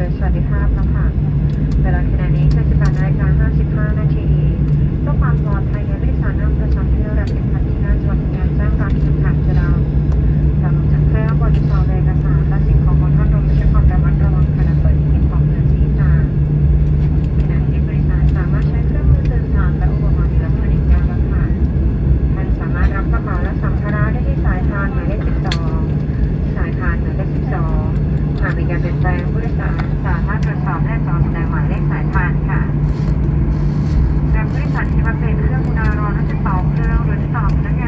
โดยสวัสดีภาพนะคะ ดงผู้โดยสารสามารถตรวจสอบและจองแสดงหมายเลขสายพานค่ะแรงผู้โดยสารที่มาเป็นเครื่องอุณาร้อนทั้ต่อเครื่องโดยที่ต่อพนัก